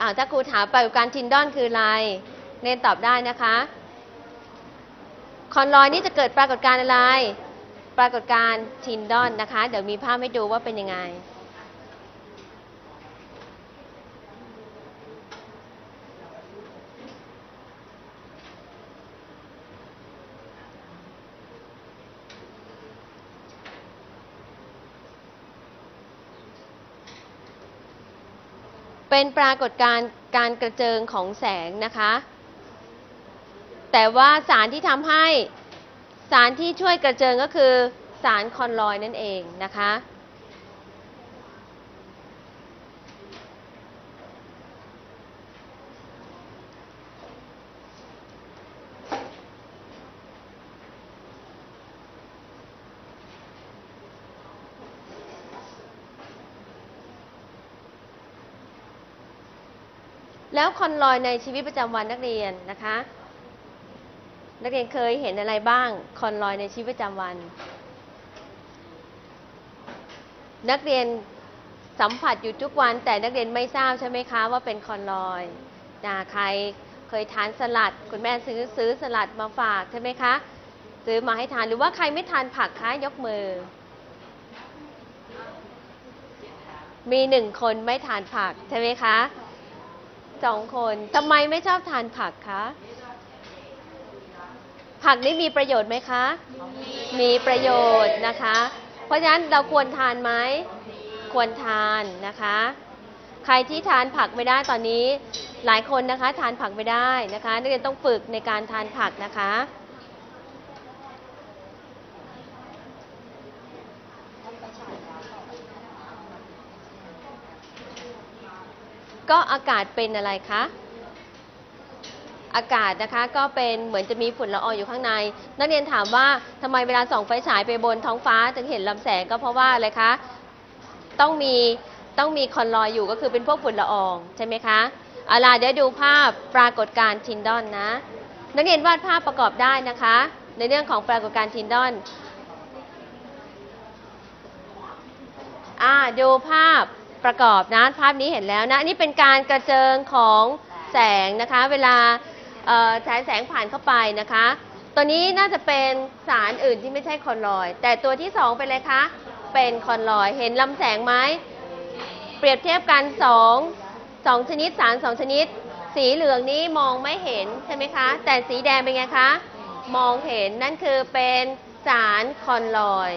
อ้าวถ้าครูถามปรากฏการณ์ทินดอนคืออะไร เนนตอบได้นะคะ คอนลอยนี่จะเกิดปรากฏการณ์อะไร ปรากฏการณ์ทินดอนนะคะ เดี๋ยวมีภาพให้ดูว่าเป็นยังไง เป็นปรากฏการณ์การกระเจิงของแสงนะคะ แต่ว่าสารที่ทำให้สารที่ช่วยกระเจิงก็คือสารคอนลอยนั่นเองนะคะ แล้วคอนลอยในชีวิตประจำวันนักเรียนนะคะ นักเรียนเคยเห็นอะไรบ้างคอนลอยในชีวิตประจำวัน นักเรียนสัมผัสอยู่ทุกวัน แต่นักเรียนไม่ทราบใช่ไหมคะว่าเป็นคอนลอยนะใครเคยทานสลัด คุณแม่ซื้อซื้อสลัดมาฝากใช่ไหมคะ ซื้อมาให้ทานหรือว่าใครไม่ทานผักคะยกมือ มีหนึ่งคนไม่ทานผักใช่ไหมคะ สองคนทำไมไม่ชอบทานผักคะ ผักนี่มีประโยชน์ไหมคะ มีประโยชน์นะคะ เพราะฉะนั้นเราควรทานไหม ควรทานนะคะ ใครที่ทานผักไม่ได้ตอนนี้ หลายคนนะคะ ทานผักไม่ได้นะคะนักเรียนต้องฝึกในการทานผักนะคะ ก็อากาศเป็นอะไรคะ อากาศนะคะก็เป็นเหมือนจะมีฝุ่นละอองอยู่ข้างใน นักเรียนถามว่าทำไมเวลาส่องไฟฉายไปบนท้องฟ้าถึงเห็นลำแสงก็เพราะว่าอะไรคะ ต้องมีต้องมีคอนลอยอยู่ก็คือเป็นพวกฝุ่นละอองใช่ไหมคะเอาล่ะเดี๋ยวดูภาพปรากฏการณ์ทินดอนนะ นักเรียนวาดภาพประกอบได้นะคะ ในเรื่องของปรากฏการณ์ทินดอนอ่าดูภาพ ประกอบนะภาพนี้เห็นแล้วนะอันนี้เป็นการกระเจิงของแสงนะคะ เวลาฉายแสงผ่านเข้าไปนะคะ ตัวนี้น่าจะเป็นสารอื่นที่ไม่ใช่คอนลอย แต่ตัวที่สองเป็นอะไรคะเป็นคอนลอยเห็นลำแสงไหมเปรียบเทียบกันสองสองชนิดสารสองชนิด สีเหลืองนี้มองไม่เห็นใช่ไหมคะ แต่สีแดงเป็นไงคะ มองเห็นนั่นคือเป็นสารคอนลอย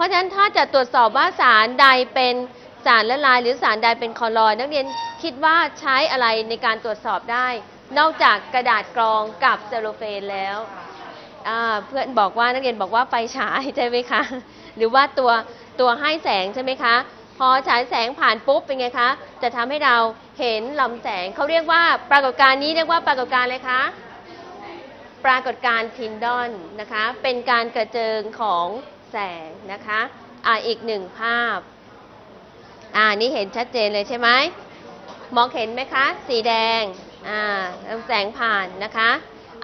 ราะฉะนั้นถ้าจะตรวจสอบว่าสารใดเป็นสารละลาย หรือสารใดเป็นคลอรอยนักเรียนคิดว่าใช้อะไรในการตรวจสอบได้ นอกจากกระดาษกรองกับเซลโลเฟนแล้วเพื่อนบอกว่านักเรียนบอกว่าไฟฉายใช่ไหมคะ หรือว่าตัวตัวให้แสงใช่ไหมคะ พอฉายแสงผ่านปุ๊บเป็นไงคะ จะทำให้เราเห็นลำแสงเขาเรียกว่าปรากฏการณ์นี้เรียกว่าปรากฏการณ์อะไรคะปรากฏการณ์ทินดอนนะคะ เป็นการกระเจิงของ แสงนะคะอ่าอีกหนึ่งภาพอ่านี่เห็นชัดเจนเลยใช่ไหมมองเห็นไหมคะ สีแดงอ่าแสงผ่านนะคะ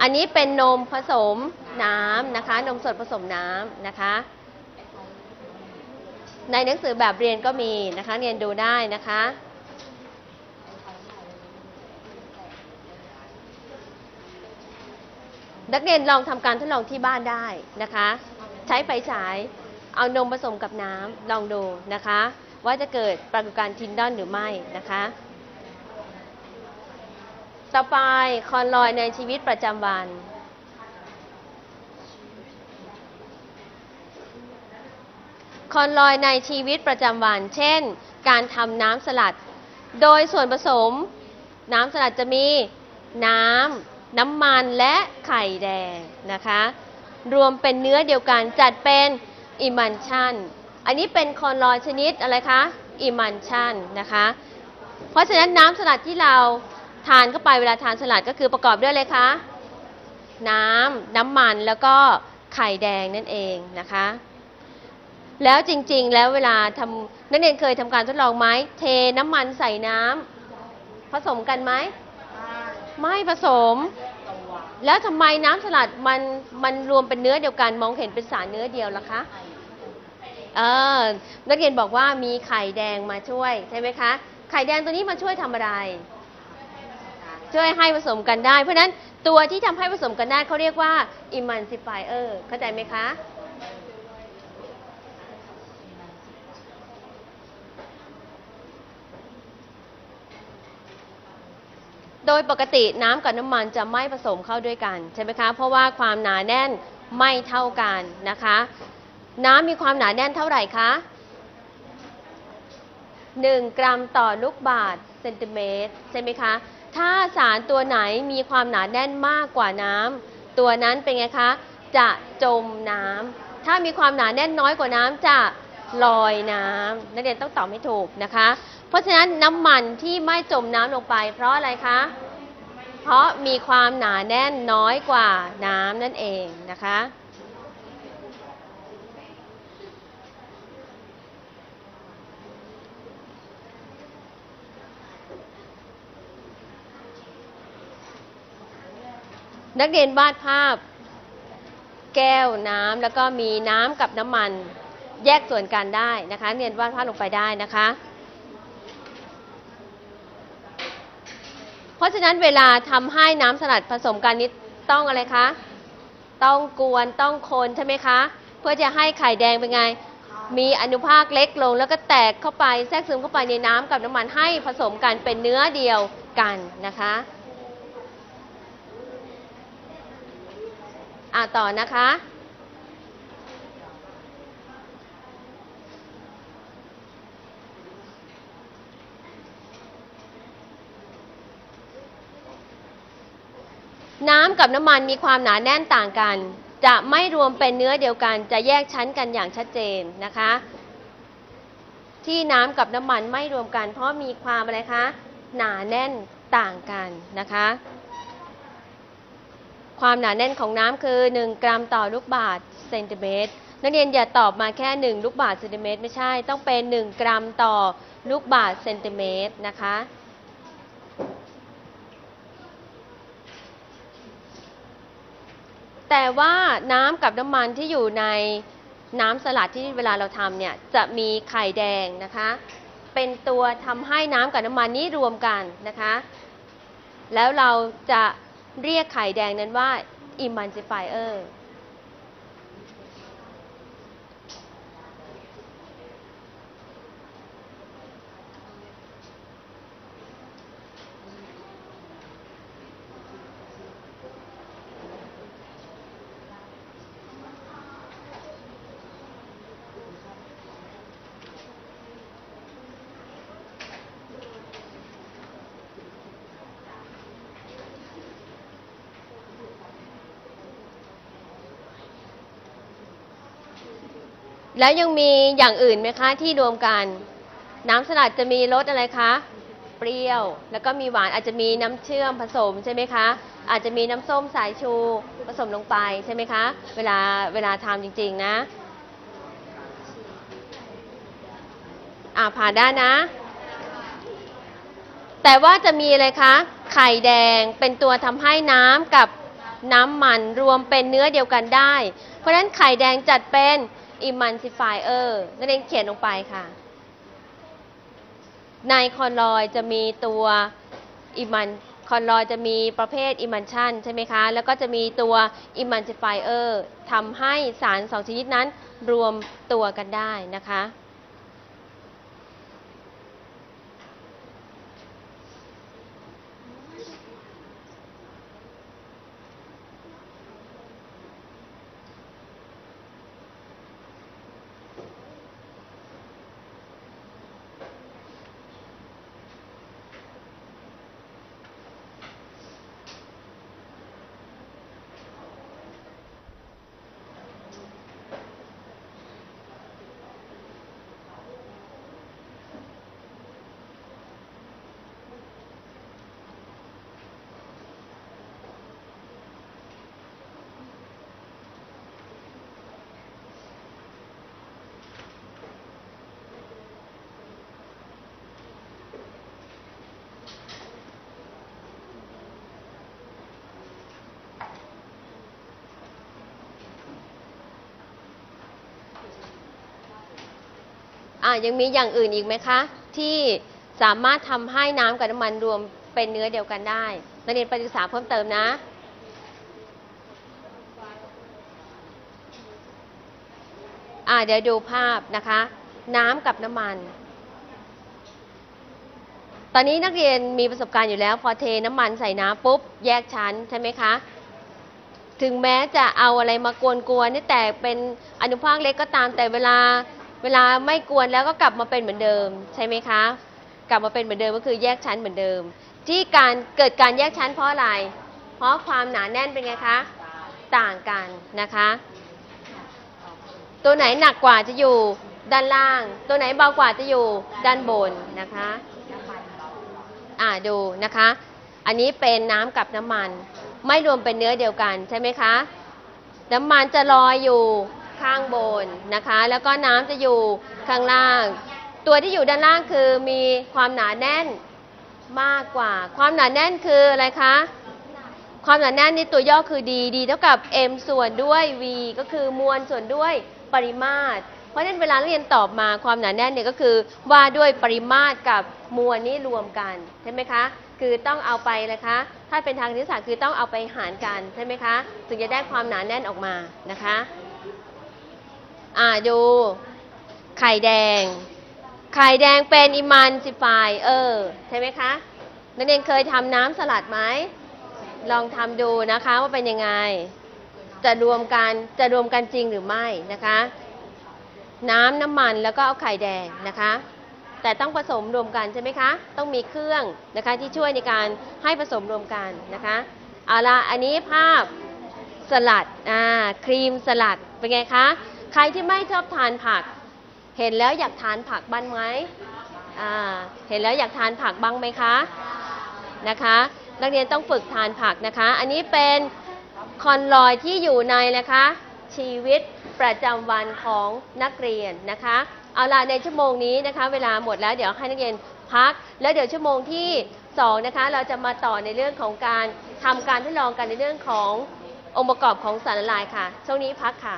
อันนี้เป็นนมผสมน้ำนะคะ นมสดผสมน้ำนะคะ ในหนังสือแบบเรียนก็มีนะคะ เรียนดูได้นะคะนักเรียนลองทำการทดลองที่บ้านได้นะคะ ใช้ไฟฉาย เอานมผสมกับน้ำลองดูนะคะ ว่าจะเกิดปรากฏการณ์ทินดอนหรือไม่นะคะ ต่อไปคอนลอยในชีวิตประจำวันคอนลอยในชีวิตประจำวัน เช่น การทำน้ำสลัด โดยส่วนผสม น้ำสลัดจะมีน้ำ น้ำมันและไข่แดงนะคะ รวมเป็นเนื้อเดียวกันจัดเป็นอิมันชันอันนี้เป็นคอนลอยชนิดอะไรคะอิมันชันนะคะ เพราะฉะนั้นน้ำสลัดที่เราทานเข้าไปเวลาทานสลัดก็คือประกอบด้วยอะไรคะ น้ำน้ำมันแล้วก็ไข่แดงนั่นเองนะคะ แล้วจริงๆ แล้วเวลาทำนักเรียนเคยทำการทดลองไหมเทน้ำมันใส่น้ำผสมกันไหม ไม่ผสม แล้วทำไมน้ำสลัดมันมันรวมเป็นเนื้อเดียวกัน มองเห็นเป็นสารเนื้อเดียวล่ะคะเออนักเรียนบอกว่ามีไข่แดงมาช่วยใช่ไหมคะ ไข่แดงตัวนี้มาช่วยทำอะไร ช่วยให้ผสมกันได้ เพราะฉะนั้นตัวที่ทำให้ผสมกันได้เขาเรียกว่า emulsifier เข้าใจไหมคะ โดยปกติน้ำกับน้ำมันจะไม่ผสมเข้าด้วยกันใช่ไหมคะ เพราะว่าความหนาแน่นไม่เท่ากันนะคะ น้ำมีความหนาแน่นเท่าไหร่คะ 1 กรัมต่อลูกบาศก์เซนติเมตรใช่ไหมคะ ถ้าสารตัวไหนมีความหนาแน่นมากกว่าน้ำตัวนั้นเป็นไงคะ จะจมน้ำถ้ามีความหนาแน่นน้อยกว่าน้ำจะ ลอยน้ำนักเรียนต้องตอบให้ถูกนะคะ เพราะฉะนั้นน้ำมันที่ไม่จมน้ำลงไป เพราะอะไรคะ เพราะมีความหนาแน่นน้อยกว่าน้ำนั่นเองนะคะนักเรียนวาดภาพ แก้วน้ำแล้วก็มีน้ำกับน้ำมัน แยกส่วนกันได้นะคะเรียนวาดภาพลงไปได้นะคะ เพราะฉะนั้นเวลาทำให้น้ำสลัดผสมกันนี้ต้องอะไรคะ ต้องกวนต้องคนใช่ไหมคะ เพื่อจะให้ไข่แดงเป็นไง มีอนุภาคเล็กลง แล้วก็แตกเข้าไปแทรกซึมเข้าไปในน้ำกับน้ำมันให้ผสมกันเป็นเนื้อเดียวกันนะคะอ่าต่อนะคะ น้ำกับน้ำมันมีความหนาแน่นต่างกัน จะไม่รวมเป็นเนื้อเดียวกัน จะแยกชั้นกันอย่างชัดเจนนะคะ ที่น้ำกับน้ำมันไม่รวมกัน เพราะมีความอะไรคะ หนาแน่นต่างกันนะคะ ความหนาแน่นของน้ำคือ 1 กรัมต่อลูกบาศก์เซนติเมตรนักเรียนอย่าตอบมาแค่ 1 ลูกบาศก์เซนติเมตรไม่ใช่ ต้องเป็น 1 กรัมต่อลูกบาศก์เซนติเมตรนะคะ แต่ว่าน้ำกับน้ำมันที่อยู่ในน้ำสลัดที่เวลาเราทำเนี่ยจะมีไข่แดงนะคะ เป็นตัวทำให้น้ำกับน้ำมันนี้รวมกันนะคะ แล้วเราจะเรียกไข่แดงนั้นว่า emulsifier แล้วยังมีอย่างอื่นไหมคะที่รวมกัน น้ำสลัดจะมีรสอะไรคะ เปรี้ยว แล้วก็มีหวานอาจจะมีน้ำเชื่อมผสมใช่ไหมคะ อาจจะมีน้ำส้มสายชูผสมลงไปใช่ไหมคะ เวลาเวลาทำจริงๆนะ อ่าผ่านได้นะ แต่ว่าจะมีอะไรคะ ไข่แดงเป็นตัวทำให้น้ำกับน้ำมันรวมเป็นเนื้อเดียวกันได้ เพราะฉะนั้นไข่แดงจัดเป็น emulsifier นั่นเองเขียนลงไปค่ะ ในคอนลอยจะมีตัวอิมันคอนลอยจะมีประเภทอิมันชันใช่ไหมคะ แล้วก็จะมีตัว emulsifier ทำให้สารสองชนิดนั้นรวมตัวกันได้นะคะ อ่ายังมีอย่างอื่นอีกไหมคะ ที่สามารถทำให้น้ำกับน้ำมันรวมเป็นเนื้อเดียวกันได้นักเรียนไปศึกษาเพิ่มเติมนะ อ่าเดี๋ยวดูภาพนะคะ น้ำกับน้ำมัน ตอนนี้นักเรียนมีประสบการณ์อยู่แล้ว พอเทน้ำมันใส่น้ำปุ๊บ แยกชั้นใช่ไหมคะ ถึงแม้จะเอาอะไรมากวนๆนี่แต่เป็นอนุภาคเล็กก็ตามแต่เวลา เวลาไม่กวนแล้วก็กลับมาเป็นเหมือนเดิมใช่ไหมคะ กลับมาเป็นเหมือนเดิมก็คือแยกชั้นเหมือนเดิม ที่การเกิดการแยกชั้นเพราะอะไร เพราะความหนาแน่นเป็นไงคะ ต่างกันนะคะ ตัวไหนหนักกว่าจะอยู่ด้านล่าง ตัวไหนเบากว่าจะอยู่ด้านบนนะคะ อ่าดูนะคะ อันนี้เป็นน้ำกับน้ำมัน ไม่รวมเป็นเนื้อเดียวกันใช่ไหมคะ น้ำมันจะลอยอยู่ ข้างบนนะคะ แล้วก็น้ำจะอยู่ข้างล่าง ตัวที่อยู่ด้านล่างคือมีความหนาแน่นมากกว่า ความหนาแน่นคืออะไรคะ ความหนาแน่นนี่ตัวย่อคือ d d เท่ากับ m ส่วนด้วย v ก็คือมวลส่วนด้วยปริมาตร เพราะฉะนั้นเวลาเรียนตอบมาความหนาแน่นเนี่ยก็คือว่าด้วยปริมาตรกับมวลนี่รวมกันใช่ไหมคะคือต้องเอาไปเลยคะ ถ้าเป็นทางคณิตศาสตร์คือต้องเอาไปหารกันใช่ไหมคะ ถึงจะได้ความหนาแน่นออกมานะคะ อ่าดู ไข่แดง ไข่แดงเป็นอิมันซิฟายเออ ใช่ไหมคะ นักเรียนเคยทำน้ำสลัดไหม ลองทำดูนะคะว่าเป็นยังไง จะรวมกัน จะรวมกันจริงหรือไม่นะคะ น้ำน้ำมันแล้วก็เอาไข่แดงนะคะ แต่ต้องผสมรวมกันใช่ไหมคะ ต้องมีเครื่องนะคะที่ช่วยในการให้ผสมรวมกันนะคะ เอาละอันนี้ภาพสลัด อ่า ครีมสลัด เป็นไงคะ ใครที่ไม่ชอบทานผัก เห็นแล้วอยากทานผักบ้างไหมอ่าเห็นแล้วอยากทานผักบ้างไหมคะนะคะ นักเรียนต้องฝึกทานผักนะคะ อันนี้เป็นคอนลอยที่อยู่ในนะคะ ชีวิตประจำวันของนักเรียนนะคะ เอาล่ะในชั่วโมงนี้นะคะ เวลาหมดแล้วเดี๋ยวให้นักเรียนพัก แล้วเดี๋ยวชั่วโมงที่สองนะคะเราจะมาต่อในเรื่องของการทำการทดลองกันในเรื่องขององค์ประกอบของสารละลายค่ะ ช่วงนี้พักค่ะ